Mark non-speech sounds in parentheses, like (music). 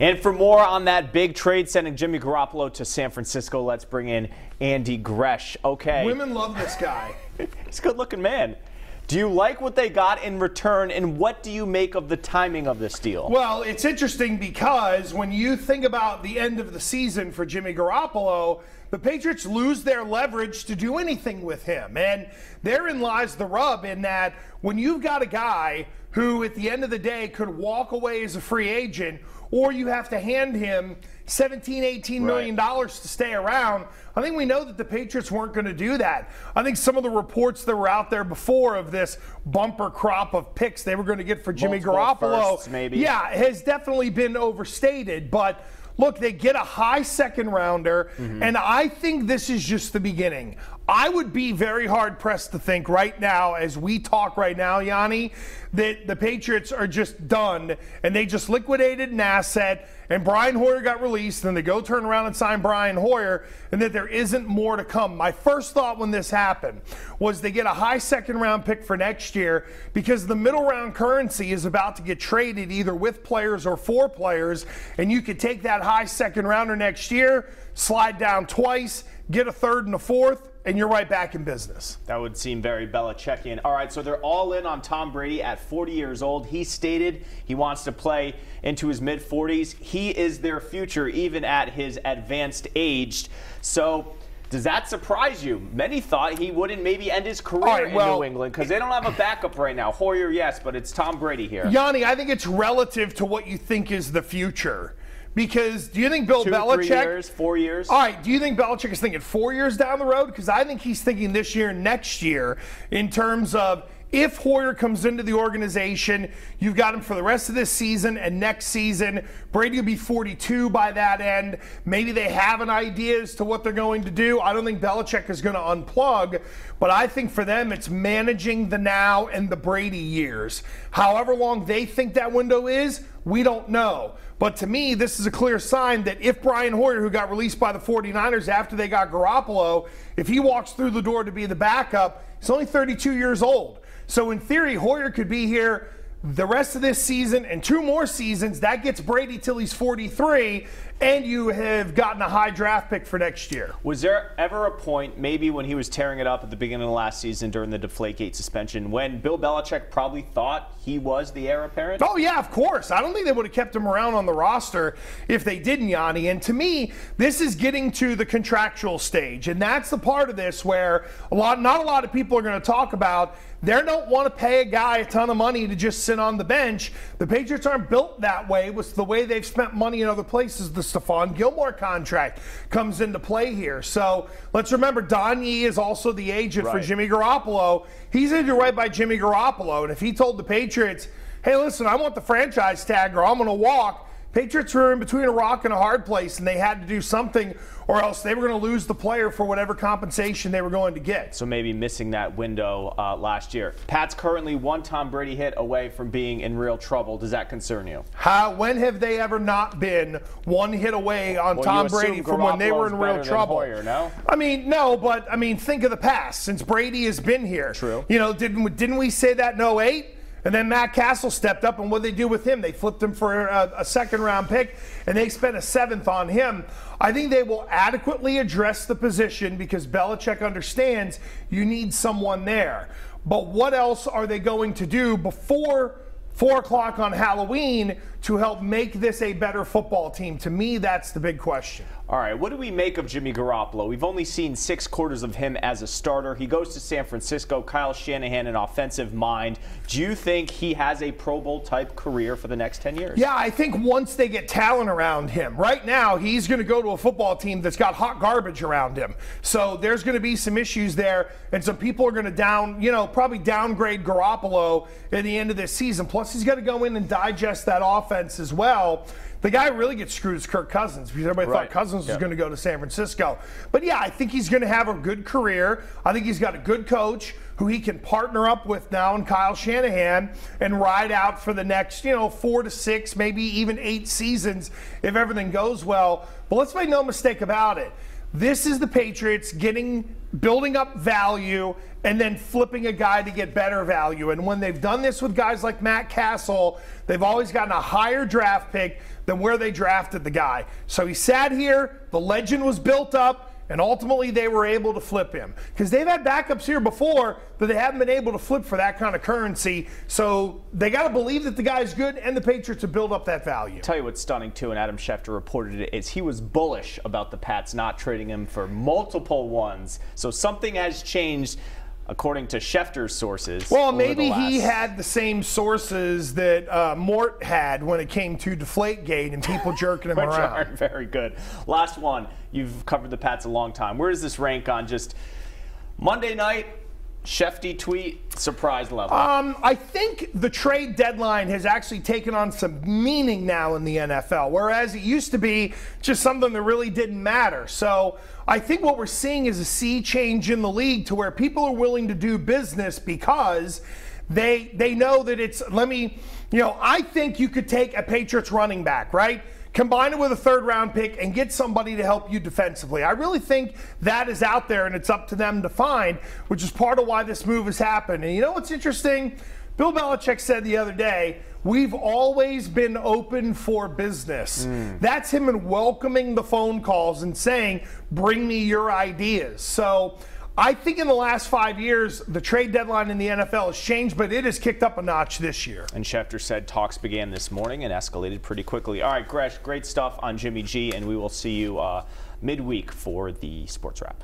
And for more on that big trade sending Jimmy Garoppolo to San Francisco, let's bring in Andy Gresh. Okay. Women love this guy. (laughs) He's a good looking man. Do you like what they got in return, and what do you make of the timing of this deal? Well, it's interesting because when you think about the end of the season for Jimmy Garoppolo, the Patriots lose their leverage to do anything with him. And therein lies the rub in that when you've got a guy who, at the end of the day, could walk away as a free agent, or you have to hand him 17, 18 million dollars to stay around. I think we know that the Patriots weren't going to do that. I think some of the reports that were out there before of this bumper crop of picks they were going to get for Jimmy Multiple Garoppolo, firsts, maybe. yeah, has definitely been overstated. But look, they get a high second rounder, Mm-hmm. and I think this is just the beginning. I would be very hard pressed to think right now, as we talk right now, Yianni, that the Patriots are just done and they just liquidated an asset and Brian Hoyer got released, and they go turn around and sign Brian Hoyer, and that there isn't more to come. My first thought when this happened was they get a high second round pick for next year because the middle round currency is about to get traded either with players or for players, and you could take that high second rounder next year, slide down twice, get a third and a fourth, and you're right back in business. That would seem very Belichickian. All right, so they're all in on Tom Brady at 40 years old. He stated he wants to play into his mid 40s. He is their future, even at his advanced age. So. Does that surprise you? Many thought he wouldn't maybe end his career right, in well- New England because they don't have a backup right now. Hoyer, yes, but it's Tom Brady here. Yianni, I think it's relative to what you think is the future. Because do you think Bill Two, Belichick three years, four years. All right. Do you think Belichick is thinking four years down the road? Because I think he's thinking this year, next year, in terms of if Hoyer comes into the organization, you've got him for the rest of this season and next season. Brady will be 42 by that end. Maybe they have an idea as to what they're going to do. I don't think Belichick is going to unplug, but I think for them, it's managing the now and the Brady years. However long they think that window is, we don't know. But to me, this is a clear sign that if Brian Hoyer, who got released by the 49ers after they got Garoppolo, if he walks through the door to be the backup, he's only 32 years old. So in theory, Hoyer could be here the rest of this season and two more seasons. That gets Brady till he's 43, and you have gotten a high draft pick for next year. Was there ever a point, maybe when he was tearing it up at the beginning of last season during the Deflategate suspension, when Bill Belichick probably thought he was the heir apparent? Oh yeah, of course. I don't think they would have kept him around on the roster if they didn't, Yianni. And to me, this is getting to the contractual stage, and that's the part of this where a lot, not a lot of people are going to talk about. They don't want to pay a guy a ton of money to just sit on the bench. The Patriots aren't built that way. With the way they've spent money in other places, the Stephon Gilmore contract comes into play here. So let's remember, Don Yee is also the agent for Jimmy Garoppolo. He's to right by Jimmy Garoppolo, and if he told the Patriots, "Hey, listen, I want the franchise tag, or I'm going to walk," Patriots were in between a rock and a hard place, and they had to do something, or else they were going to lose the player for whatever compensation they were going to get. So maybe missing that window uh, last year. Pat's currently one Tom Brady hit away from being in real trouble. Does that concern you? How? When have they ever not been one hit away on Well, Tom Brady from when they were in real trouble? Hoyer, no? I mean, no, but I mean, think of the past since Brady has been here. True. You know, didn't didn't we say that in 08? And then Matt Cassel stepped up, and what did they do with him? They flipped him for a, a second round pick, and they spent a seventh on him. I think they will adequately address the position because Belichick understands you need someone there. But what else are they going to do before four o'clock on Halloween to help make this a better football team? To me, that's the big question. All right, what do we make of Jimmy Garoppolo? We've only seen six quarters of him as a starter. He goes to San Francisco. Kyle Shanahan, an offensive mind. Do you think he has a Pro Bowl type career for the next 10 years? Yeah, I think once they get talent around him, right now he's going to go to a football team that's got hot garbage around him. So there's going to be some issues there, and some people are going to down, you know, probably downgrade Garoppolo at the end of this season. Plus, he's got to go in and digest that offense as well. The guy really gets screwed is Kirk Cousins because everybody Right. thought Cousins Yeah. was going to go to San Francisco. But yeah, I think he's going to have a good career. I think he's got a good coach who he can partner up with now in Kyle Shanahan and ride out for the next, you know, four to six, maybe even eight seasons if everything goes well. But let's make no mistake about it. This is the Patriots getting building up value and then flipping a guy to get better value. And when they've done this with guys like Matt Cassel, they've always gotten a higher draft pick. than where they drafted the guy. So he sat here, the legend was built up. And ultimately, they were able to flip him because they've had backups here before, but they haven't been able to flip for that kind of currency. So they got to believe that the guy's good, and the Patriots have built up that value. Tell you what's stunning too, and Adam Schefter reported it is he was bullish about the Pats not trading him for multiple ones. So something has changed according to Schefter's sources. Well, maybe he had the same sources that uh, Mort had when it came to Deflategate and people jerking him (laughs) Which around. very good. Last one. You've covered the Pats a long time. Where does this rank on just Monday night? Shefty tweet, surprise level. Um, I think the trade deadline has actually taken on some meaning now in the NFL, whereas it used to be just something that really didn't matter. So I think what we're seeing is a sea change in the league to where people are willing to do business because they they know that it's let me you know I think you could take a Patriots running back right combine it with a third round pick and get somebody to help you defensively. I really think that is out there and it's up to them to find, which is part of why this move has happened. And you know what's interesting? Bill Belichick said the other day, We've always been open for business. Mm. That's him and welcoming the phone calls and saying, Bring me your ideas. So I think in the last five years, the trade deadline in the NFL has changed, but it has kicked up a notch this year. And Schefter said talks began this morning and escalated pretty quickly. All right, Gresh, great stuff on Jimmy G, and we will see you uh, midweek for the sports wrap.